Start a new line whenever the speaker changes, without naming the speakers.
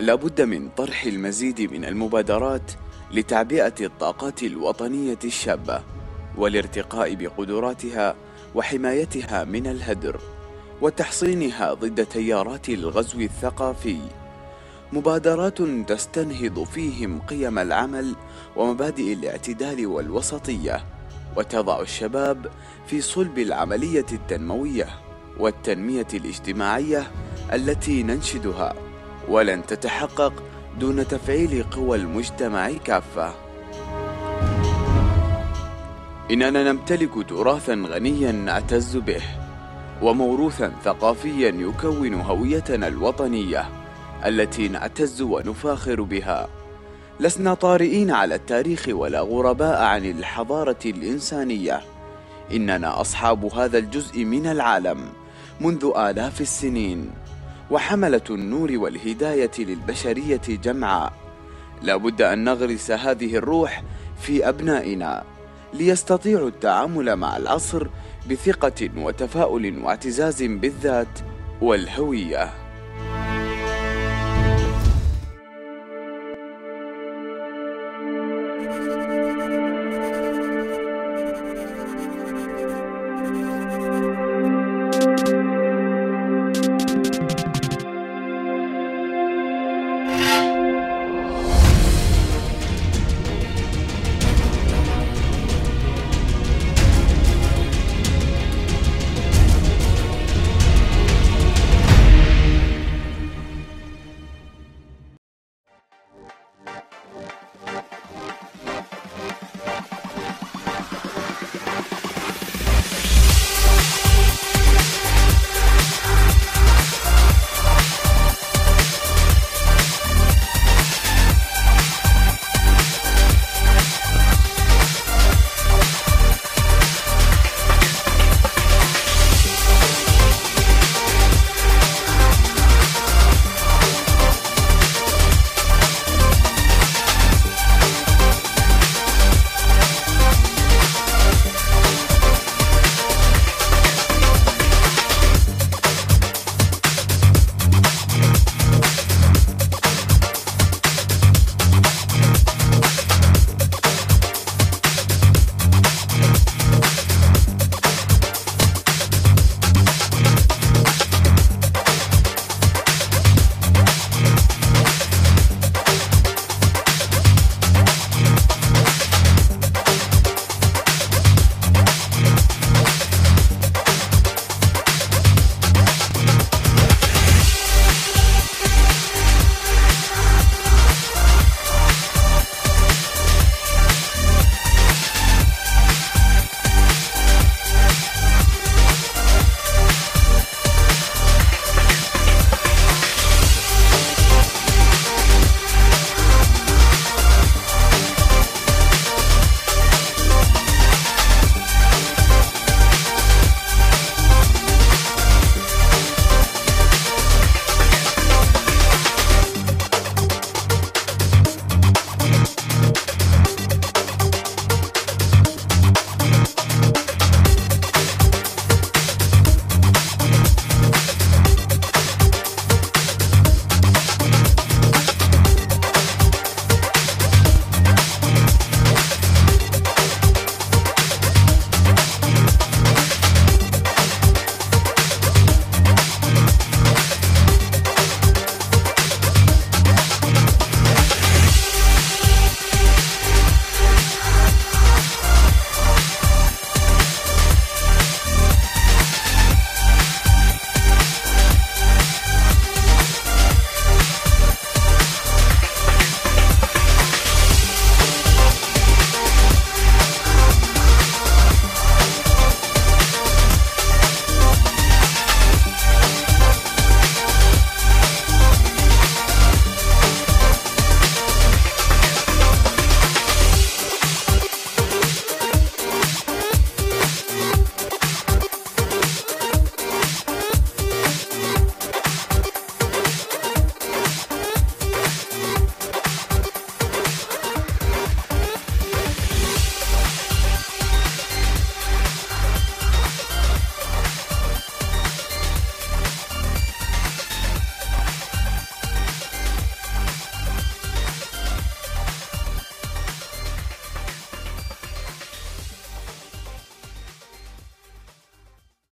ولا بد من طرح المزيد من المبادرات لتعبئة الطاقات الوطنية الشابة والارتقاء بقدراتها وحمايتها من الهدر وتحصينها ضد تيارات الغزو الثقافي. مبادرات تستنهض فيهم قيم العمل ومبادئ الاعتدال والوسطية وتضع الشباب في صلب العملية التنموية والتنمية الاجتماعية التي ننشدها. ولن تتحقق دون تفعيل قوى المجتمع كافة. إننا نمتلك تراثا غنيا نعتز به وموروثا ثقافيا يكون هويتنا الوطنية التي نعتز ونفاخر بها. لسنا طارئين على التاريخ ولا غرباء عن الحضارة الإنسانية. إننا أصحاب هذا الجزء من العالم منذ آلاف السنين. وحملة النور والهداية للبشرية جمعاء لا بد أن نغرس هذه الروح في أبنائنا ليستطيعوا التعامل مع العصر بثقة وتفاؤل واعتزاز بالذات والهوية.